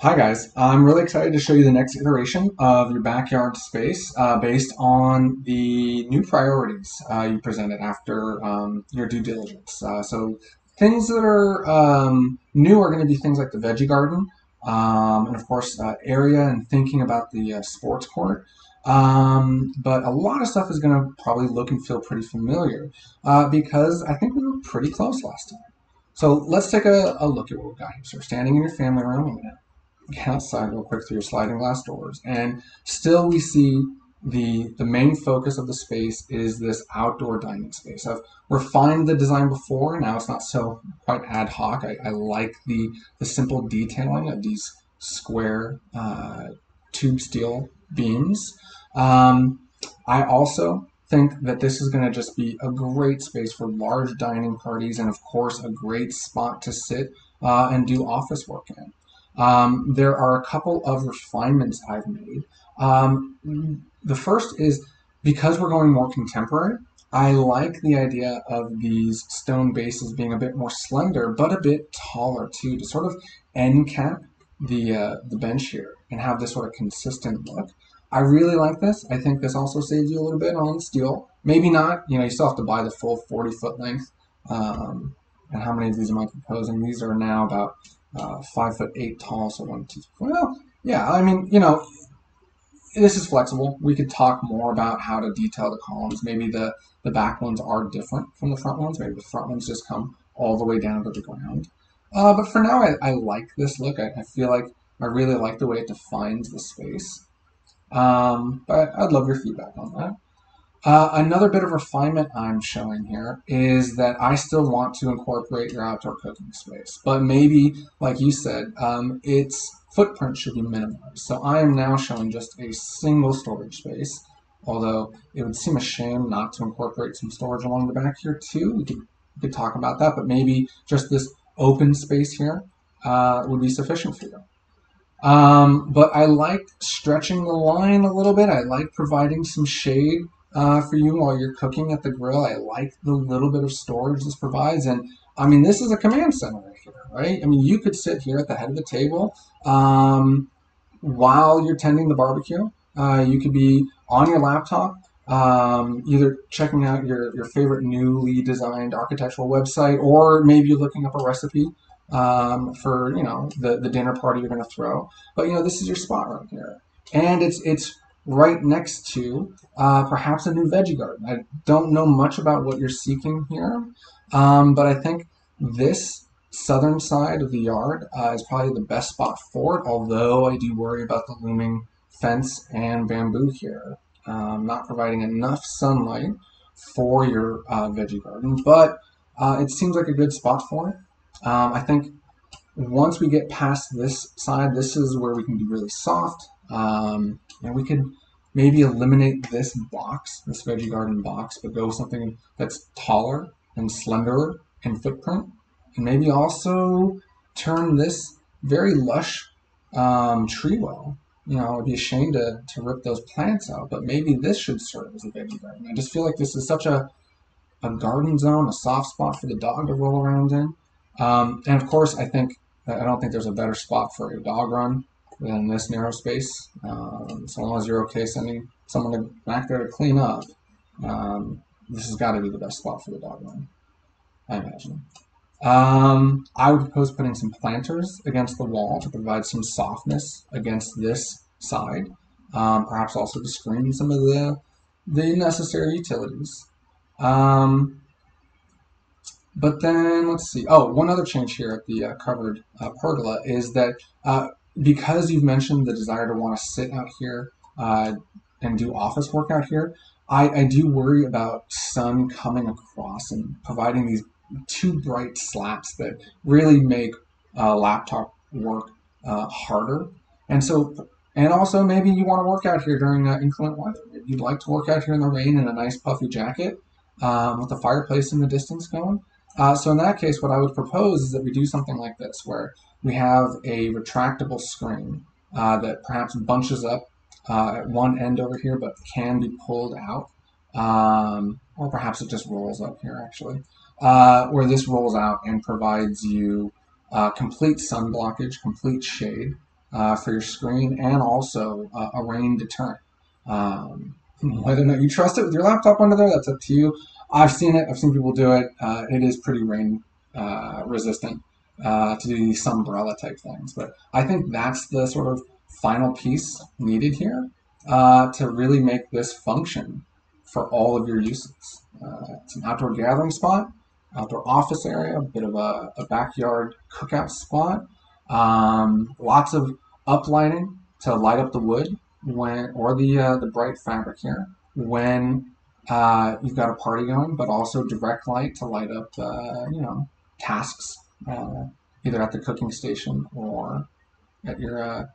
Hi guys, I'm really excited to show you the next iteration of your backyard space uh, based on the new priorities uh, you presented after um, your due diligence. Uh, so things that are um, new are going to be things like the veggie garden um, and of course uh, area and thinking about the uh, sports court. Um, but a lot of stuff is going to probably look and feel pretty familiar uh, because I think we were pretty close last time. So let's take a, a look at what we've got here. So we're standing in your family room outside real quick through your sliding glass doors, and still we see the the main focus of the space is this outdoor dining space. I've refined the design before. Now it's not so quite ad hoc. I, I like the the simple detailing of these square uh, tube steel beams. Um, I also think that this is going to just be a great space for large dining parties and of course a great spot to sit uh, and do office work in. Um, there are a couple of refinements I've made. Um, the first is because we're going more contemporary, I like the idea of these stone bases being a bit more slender, but a bit taller too, to sort of end cap the uh, the bench here and have this sort of consistent look. I really like this. I think this also saves you a little bit on steel. Maybe not. You know, you still have to buy the full 40 foot length. Um, and how many of these am I proposing? These are now about uh, five foot eight tall, so one, two, three. Well, yeah, I mean, you know, this is flexible. We could talk more about how to detail the columns. Maybe the, the back ones are different from the front ones. Maybe the front ones just come all the way down to the ground. Uh, but for now, I, I like this look. I, I, feel like I really like the way it defines the space. Um, but I'd love your feedback on that. Uh, another bit of refinement I'm showing here is that I still want to incorporate your outdoor cooking space, but maybe, like you said, um, its footprint should be minimized. So I am now showing just a single storage space, although it would seem a shame not to incorporate some storage along the back here too. We could, we could talk about that, but maybe just this open space here uh, would be sufficient for you. Um, but I like stretching the line a little bit. I like providing some shade uh, for you while you're cooking at the grill. I like the little bit of storage this provides. And I mean, this is a command center right here, right? I mean, you could sit here at the head of the table um, while you're tending the barbecue. Uh, you could be on your laptop, um, either checking out your, your favorite newly designed architectural website, or maybe you're looking up a recipe um, for you know the, the dinner party you're going to throw. But you know this is your spot right here, and it's it's right next to uh, perhaps a new veggie garden. I don't know much about what you're seeking here, um, but I think this southern side of the yard uh, is probably the best spot for it, although I do worry about the looming fence and bamboo here, um, not providing enough sunlight for your uh, veggie garden, but uh, it seems like a good spot for it. Um, I think once we get past this side, this is where we can be really soft. Um, and we could maybe eliminate this box, this veggie garden box, but go something that's taller and slenderer in footprint. And maybe also turn this very lush um, tree well. You know, I'd be ashamed to, to rip those plants out, but maybe this should serve as a veggie garden. I just feel like this is such a, a garden zone, a soft spot for the dog to roll around in. Um, and of course, I think I don't think there's a better spot for a dog run in this narrow space. Um, so long as you're okay sending someone back there to clean up, um, this has got to be the best spot for the dog run, I imagine. Um, I would propose putting some planters against the wall to provide some softness against this side. Um, perhaps also to screen some of the the necessary utilities. Um, but then let's see. Oh, one other change here at the uh, covered uh, pergola is that uh, because you've mentioned the desire to want to sit out here uh, and do office work out here, I, I do worry about sun coming across and providing these two bright slaps that really make uh, laptop work uh, harder. And so, and also maybe you want to work out here during uh, inclement weather. You'd like to work out here in the rain in a nice puffy jacket um, with the fireplace in the distance going. Uh, so in that case, what I would propose is that we do something like this, where we have a retractable screen uh, that perhaps bunches up uh, at one end over here, but can be pulled out. Um, or perhaps it just rolls up here, actually, uh, where this rolls out and provides you uh, complete sun blockage, complete shade uh, for your screen and also uh, a rain deterrent. Um, whether or not you trust it with your laptop under there, that's up to you. I've seen it. I've seen people do it. It is pretty rain resistant uh, to do these umbrella type things. But I think that's the sort of final piece needed here uh, to really make this function for all of your uses. Uh, it's an outdoor gathering spot, outdoor office area, a bit of a, a backyard cookout spot. Um, lots of uplighting to light up the wood when, or the uh, the bright fabric here when uh, you've got a party going, but also direct light to light up, uh, you know, tasks either at the cooking station or at your uh,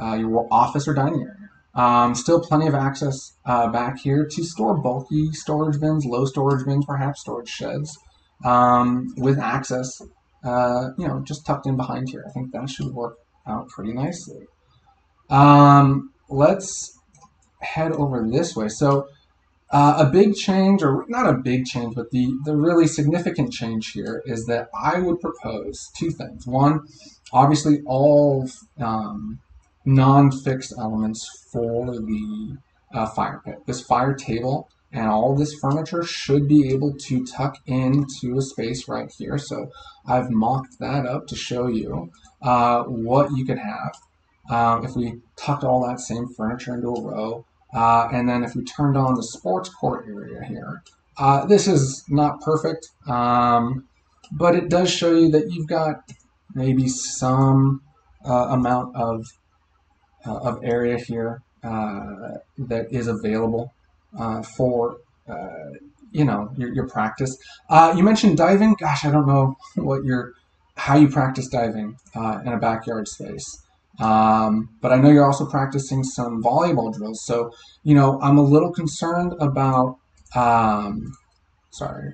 uh, your office or dining area. Um, still plenty of access uh, back here to store bulky storage bins, low storage bins, perhaps storage sheds, um, with access, uh, you know, just tucked in behind here. I think that should work out pretty nicely. Um, let's head over this way. So uh, a big change, or not a big change, but the, the really significant change here is that I would propose two things. One, obviously all um, non-fixed elements for the uh, fire pit. This fire table and all this furniture should be able to tuck into a space right here. So I've mocked that up to show you uh, what you could have uh, if we tucked all that same furniture into a row uh, and then if we turned on the sports court area here, uh, this is not perfect, um, but it does show you that you've got maybe some uh, amount of, uh, of area here uh, that is available uh, for you know your, your practice. you mentioned diving. Gosh, I don't know what your how you practice diving in a backyard space. Um, but I know you're also practicing some volleyball drills. So, you know, I'm a little concerned about, um, sorry,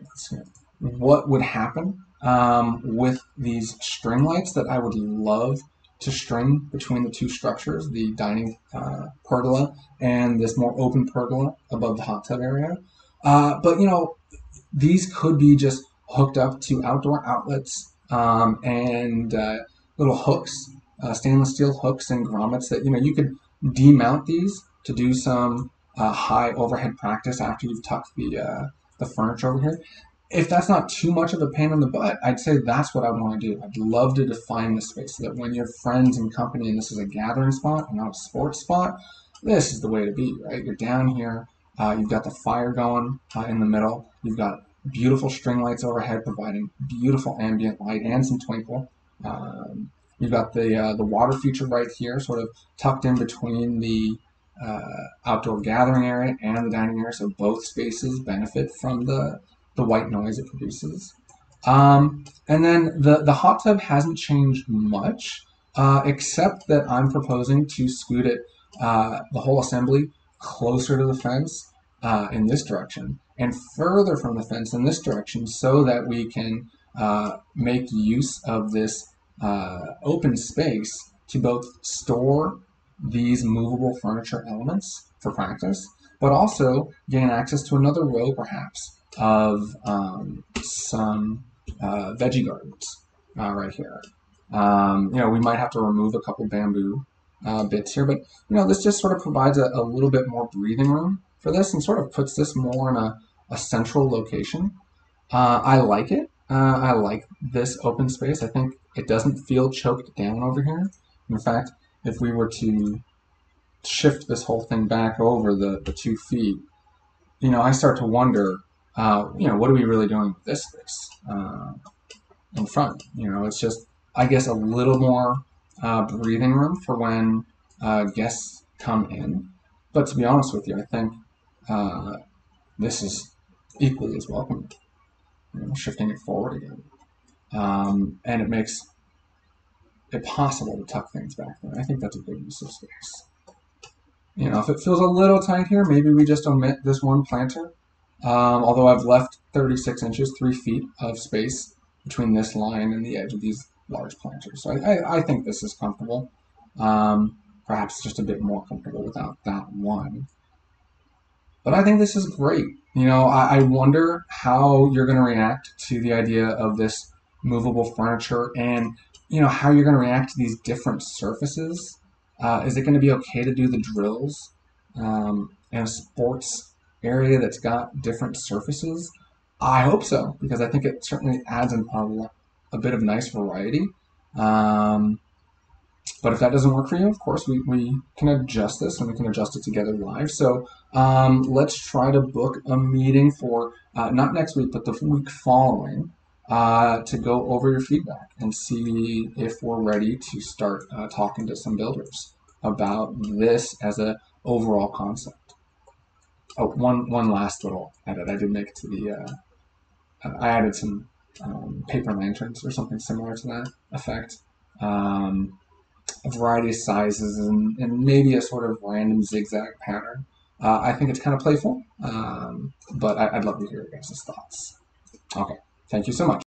what would happen um, with these string lights that I would love to string between the two structures, the dining uh, pergola and this more open pergola above the hot tub area. Uh, but, you know, these could be just hooked up to outdoor outlets um, and uh, little hooks uh, stainless steel hooks and grommets that you know you could demount these to do some uh, high overhead practice after you've tucked the uh, the furniture over here. If that's not too much of a pain in the butt, I'd say that's what I want to do. I'd love to define the space so that when you're friends and company and this is a gathering spot and not a sports spot, this is the way to be, right? You're down here, uh, you've got the fire going uh, in the middle, you've got beautiful string lights overhead providing beautiful ambient light and some twinkle. Um, You've got the uh, the water feature right here, sort of tucked in between the uh, outdoor gathering area and the dining area, so both spaces benefit from the the white noise it produces. Um, and then the the hot tub hasn't changed much, uh, except that I'm proposing to scoot it uh, the whole assembly closer to the fence uh, in this direction and further from the fence in this direction, so that we can uh, make use of this uh, open space to both store these movable furniture elements for practice, but also gain access to another row, perhaps, of um, some uh, veggie gardens uh, right here. Um, you know, we might have to remove a couple bamboo uh, bits here, but you know, this just sort of provides a, a, little bit more breathing room for this and sort of puts this more in a, a central location. Uh, I like it. Uh, I like this open space. I think it doesn't feel choked down over here. In fact, if we were to shift this whole thing back over the, the two feet, you know, I start to wonder, uh, you know, what are we really doing with this space uh, in front? You know, it's just, I guess, a little more uh, breathing room for when uh, guests come in. But to be honest with you, I think uh, this is equally as welcome. You know, shifting it forward again um, and it makes it possible to tuck things back there. I think that's a good use of space. You know, if it feels a little tight here, maybe we just omit this one planter. Um, although I've left 36 inches, 3 feet of space between this line and the edge of these large planters. So I, I, I think this is comfortable. Um, perhaps just a bit more comfortable without that one. But I think this is great. You know, I, I wonder how you're going to react to the idea of this movable furniture and you know, how you're going to react to these different surfaces. Uh, is it going to be okay to do the drills um, in a sports area that's got different surfaces? I hope so, because I think it certainly adds an, a, a bit of nice variety. Um, but if that doesn't work for you, of course, we, we can adjust this and we can adjust it together live. So um, let's try to book a meeting for uh, not next week, but the week following uh, to go over your feedback and see if we're ready to start uh, talking to some builders about this as a overall concept. Oh, one one last little edit I did make to the. Uh, I added some um, paper lanterns or something similar to that effect. Um, a variety of sizes and, and, maybe a sort of random zigzag pattern. Uh, I think it's kind of playful, um, but I, would love to hear your guys' thoughts. Okay, thank you so much.